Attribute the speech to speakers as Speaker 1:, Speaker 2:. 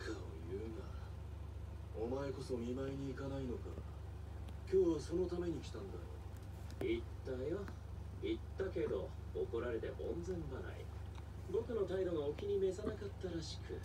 Speaker 1: カを言うな。お前こそ見舞いに行かないのか。今日はそのために来たんだ
Speaker 2: 言ったよ。言ったけど怒られて門前払い。僕の態度がお気に召さなかったらしく。